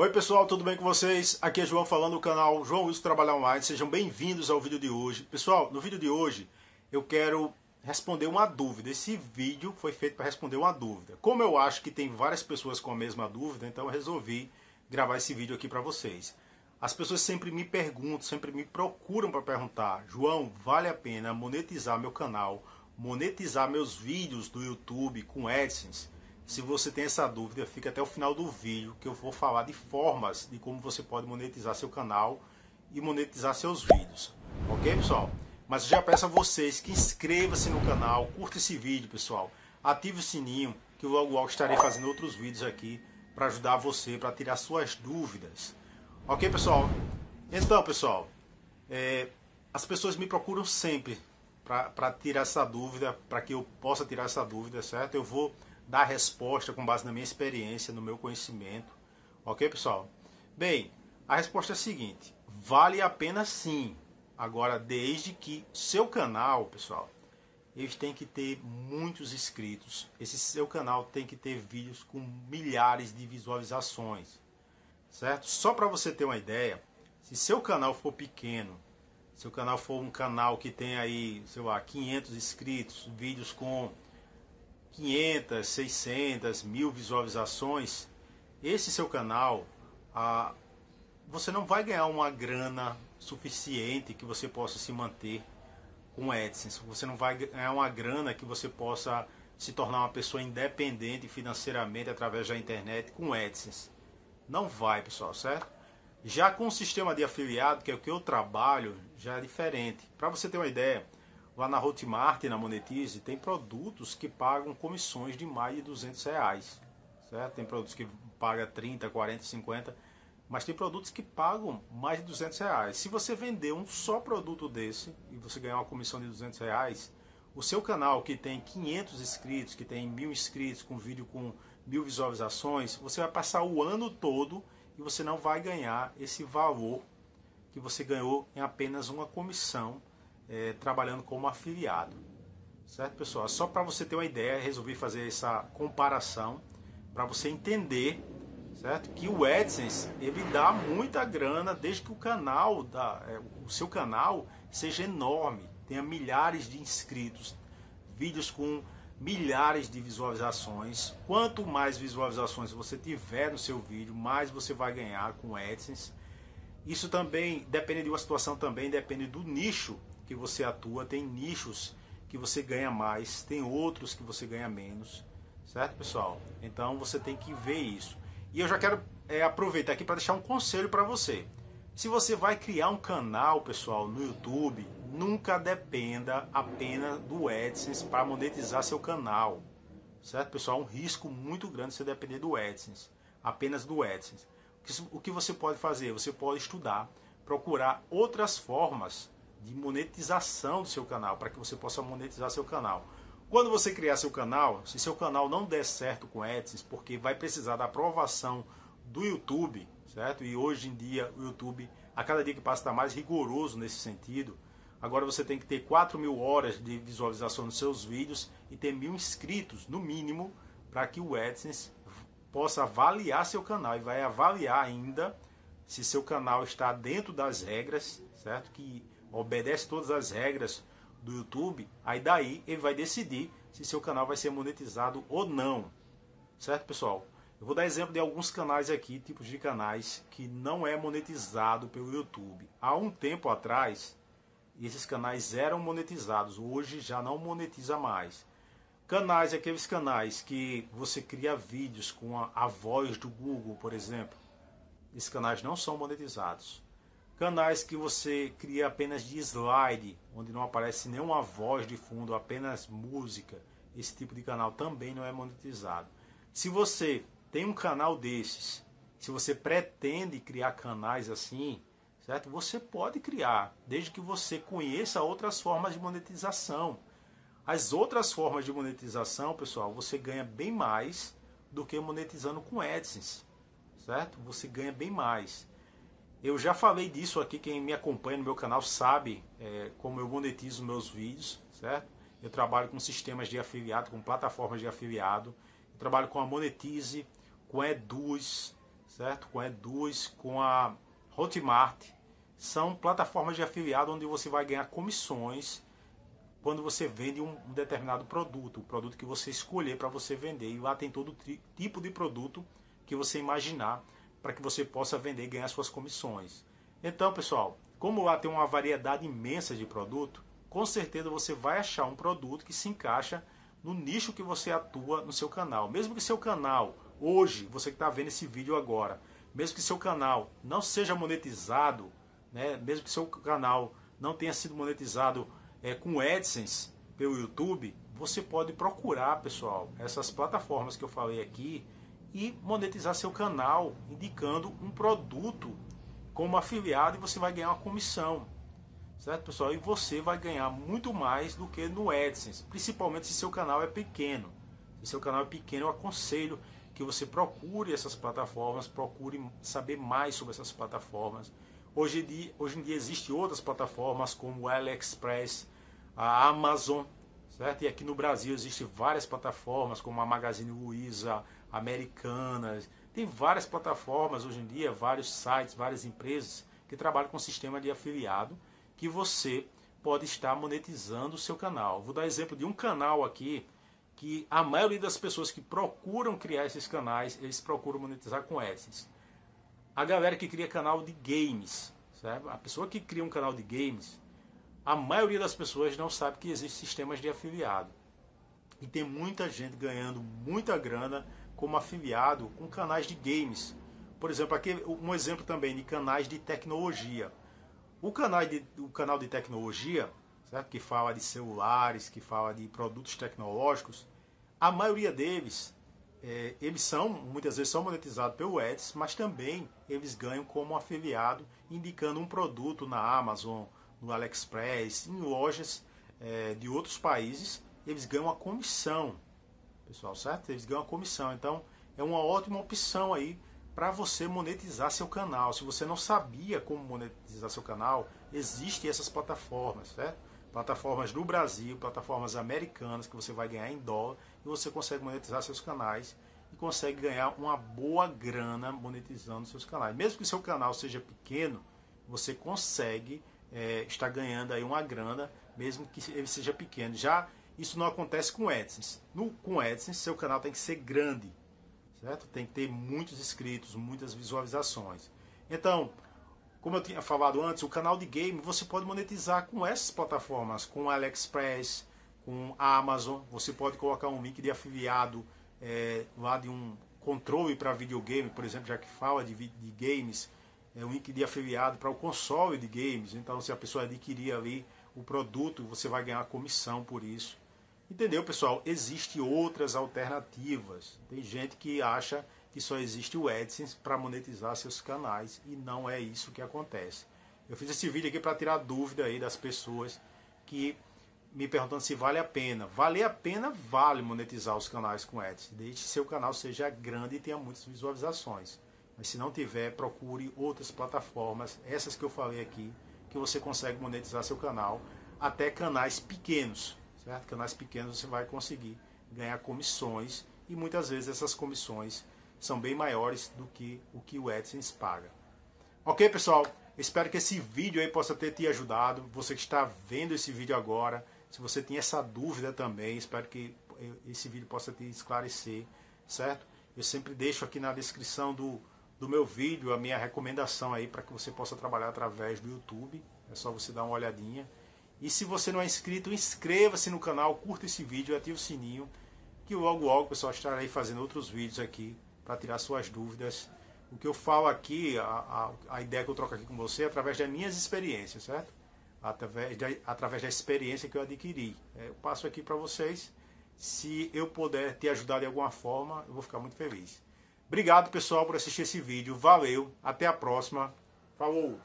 Oi pessoal, tudo bem com vocês? Aqui é João falando do canal João Wilson Trabalhar Online. Sejam bem-vindos ao vídeo de hoje. Pessoal, no vídeo de hoje eu quero responder uma dúvida. Esse vídeo foi feito para responder uma dúvida. Como eu acho que tem várias pessoas com a mesma dúvida, então eu resolvi gravar esse vídeo aqui para vocês. As pessoas sempre me perguntam, sempre me procuram para perguntar: João, vale a pena monetizar meu canal, monetizar meus vídeos do YouTube com AdSense? Se você tem essa dúvida, fica até o final do vídeo que eu vou falar de formas de como você pode monetizar seu canal e monetizar seus vídeos. Ok, pessoal? Mas já peço a vocês que inscreva-se no canal, curta esse vídeo, pessoal. Ative o sininho, que eu logo logo estarei fazendo outros vídeos aqui para ajudar você, para tirar suas dúvidas. Ok, pessoal? Então, pessoal, é, as pessoas me procuram sempre para tirar essa dúvida, para que eu possa tirar essa dúvida, certo? Eu vou dar resposta com base na minha experiência, no meu conhecimento. Ok, pessoal? Bem, a resposta é a seguinte: vale a pena sim. Agora, desde que seu canal, pessoal, eles têm que ter muitos inscritos. Esse seu canal tem que ter vídeos com milhares de visualizações. Certo? Só para você ter uma ideia, se seu canal for pequeno, seu canal for um canal que tem aí, sei lá, 500 inscritos, vídeos com 500, 600, mil visualizações, esse seu canal, ah, você não vai ganhar uma grana suficiente que você possa se manter com AdSense. Você não vai ganhar uma grana que você possa se tornar uma pessoa independente financeiramente através da internet com AdSense. Não vai, pessoal, certo? Já com o sistema de afiliado, que é o que eu trabalho, já é diferente. Para você ter uma ideia, Lá na Hotmart e na Monetize tem produtos que pagam comissões de mais de 200 reais. Certo? Tem produtos que pagam 30, 40, 50, mas tem produtos que pagam mais de 200 reais. Se você vender um só produto desse e você ganhar uma comissão de 200 reais, o seu canal que tem 500 inscritos, que tem mil inscritos, com vídeo com mil visualizações, você vai passar o ano todo e você não vai ganhar esse valor que você ganhou em apenas uma comissão é, trabalhando como afiliado. Certo, pessoal? Só para você ter uma ideia, resolvi fazer essa comparação para você entender, certo? Que o AdSense ele dá muita grana desde que o canal, da, é, o seu canal seja enorme, tenha milhares de inscritos, vídeos com milhares de visualizações. Quanto mais visualizações você tiver no seu vídeo, mais você vai ganhar com AdSense. Isso também depende de uma situação também, depende do nicho que você atua, tem nichos que você ganha mais, tem outros que você ganha menos, certo, pessoal? Então você tem que ver isso. E eu já quero é, aproveitar aqui para deixar um conselho para você. Se você vai criar um canal, pessoal, no YouTube, nunca dependa apenas do AdSense para monetizar seu canal. Certo, pessoal? É um risco muito grande você depender do AdSense, apenas do AdSense. O que você pode fazer? Você pode estudar, procurar outras formas de monetização do seu canal, para que você possa monetizar seu canal. Quando você criar seu canal, se seu canal não der certo com AdSense, porque vai precisar da aprovação do YouTube, certo? E hoje em dia o YouTube, a cada dia que passa, está mais rigoroso nesse sentido. Agora você tem que ter 4 mil horas de visualização nos seus vídeos e ter mil inscritos, no mínimo, para que o AdSense possa avaliar seu canal e vai avaliar ainda se seu canal está dentro das regras, certo? Que obedece todas as regras do YouTube, aí daí ele vai decidir se seu canal vai ser monetizado ou não. Certo, pessoal? Eu vou dar exemplo de alguns canais aqui, tipos de canais que não é monetizado pelo YouTube. Há um tempo atrás, esses canais eram monetizados, hoje já não monetiza mais. Canais, aqueles canais que você cria vídeos com a, a voz do Google, por exemplo. Esses canais não são monetizados. Canais que você cria apenas de slide, onde não aparece nenhuma voz de fundo, apenas música. Esse tipo de canal também não é monetizado. Se você tem um canal desses, se você pretende criar canais assim, certo? Você pode criar, desde que você conheça outras formas de monetização. As outras formas de monetização, pessoal, você ganha bem mais do que monetizando com AdSense, certo? Você ganha bem mais. Eu já falei disso aqui, quem me acompanha no meu canal sabe é, como eu monetizo meus vídeos, certo? Eu trabalho com sistemas de afiliado, com plataformas de afiliado. Eu trabalho com a Monetize, com a Eduz, certo? Com a Eduz, com a Hotmart, são plataformas de afiliado onde você vai ganhar comissões quando você vende um, determinado produto, o produto que você escolher para você vender. E lá tem todo tipo de produto que você imaginar para que você possa vender e ganhar suas comissões. Então, pessoal, como lá tem uma variedade imensa de produto, com certeza você vai achar um produto que se encaixa no nicho que você atua no seu canal. Mesmo que seu canal, hoje, você que está vendo esse vídeo agora, mesmo que seu canal não seja monetizado, né, mesmo que seu canal não tenha sido monetizado é, com AdSense pelo YouTube, você pode procurar, pessoal, essas plataformas que eu falei aqui e monetizar seu canal indicando um produto como afiliado e você vai ganhar uma comissão. Certo, pessoal? E você vai ganhar muito mais do que no AdSense, principalmente se seu canal é pequeno. Se seu canal é pequeno, eu aconselho que você procure essas plataformas, procure saber mais sobre essas plataformas. Hoje em dia, hoje em dia existem outras plataformas como o AliExpress, a Amazon, certo? E aqui no Brasil existem várias plataformas como a Magazine Luiza, Americanas. Tem várias plataformas hoje em dia, vários sites, várias empresas que trabalham com sistema de afiliado que você pode estar monetizando o seu canal. Vou dar exemplo de um canal aqui que a maioria das pessoas que procuram criar esses canais, eles procuram monetizar com AdSense. A galera que cria canal de games, certo? a pessoa que cria um canal de games, a maioria das pessoas não sabe que existem sistemas de afiliado. E tem muita gente ganhando muita grana como afiliado com canais de games. Por exemplo, aqui um exemplo também de canais de tecnologia. O canal de, o canal de tecnologia, certo? que fala de celulares, que fala de produtos tecnológicos, a maioria deles, é, eles são, muitas vezes são monetizados pelo Ads, mas também eles ganham como afiliado, indicando um produto na Amazon, no AliExpress, em lojas é, de outros países, eles ganham uma comissão, pessoal, certo? Eles ganham uma comissão, então é uma ótima opção aí para você monetizar seu canal. Se você não sabia como monetizar seu canal, existem essas plataformas, certo? Plataformas do Brasil, plataformas americanas que você vai ganhar em dólar e você consegue monetizar seus canais e consegue ganhar uma boa grana monetizando seus canais. Mesmo que seu canal seja pequeno, você consegue é, estar ganhando aí uma grana, mesmo que ele seja pequeno. Já isso não acontece com AdSense. No, com AdSense, seu canal tem que ser grande certo? Tem que ter muitos inscritos, muitas visualizações. Então, como eu tinha falado antes, o canal de game você pode monetizar com essas plataformas, com AliExpress, com Amazon. Você pode colocar um link de afiliado é, lá de um controle para videogame, por exemplo, já que fala de, de games, é um link de afiliado para o console de games. Então, se a pessoa adquirir ali o produto, você vai ganhar comissão por isso. Entendeu, pessoal? Existem outras alternativas. Tem gente que acha que só existe o AdSense para monetizar seus canais e não é isso que acontece. Eu fiz esse vídeo aqui para tirar dúvida aí das pessoas que me perguntando se vale a pena. Vale a pena, vale monetizar os canais com AdSense, desde que seu canal seja grande e tenha muitas visualizações. Mas se não tiver, procure outras plataformas, essas que eu falei aqui, que você consegue monetizar seu canal, até canais pequenos certo? Canais pequenos você vai conseguir ganhar comissões e muitas vezes essas comissões são bem maiores do que o que o AdSense paga. Ok, pessoal? Espero que esse vídeo aí possa ter te ajudado. Você que está vendo esse vídeo agora, se você tem essa dúvida também, espero que esse vídeo possa te esclarecer, certo? Eu sempre deixo aqui na descrição do, do meu vídeo a minha recomendação aí para que você possa trabalhar através do YouTube. É só você dar uma olhadinha. E se você não é inscrito, inscreva-se no canal, curta esse vídeo, ative o sininho, que logo logo, pessoal, estarei fazendo outros vídeos aqui para tirar suas dúvidas. O que eu falo aqui, a, a, a, ideia que eu troco aqui com você é através das minhas experiências, certo? Através, através da experiência que eu adquiri. É, eu passo aqui para vocês. Se eu puder te ajudar de alguma forma, eu vou ficar muito feliz. Obrigado, pessoal, por assistir esse vídeo. Valeu. Até a próxima. Falou!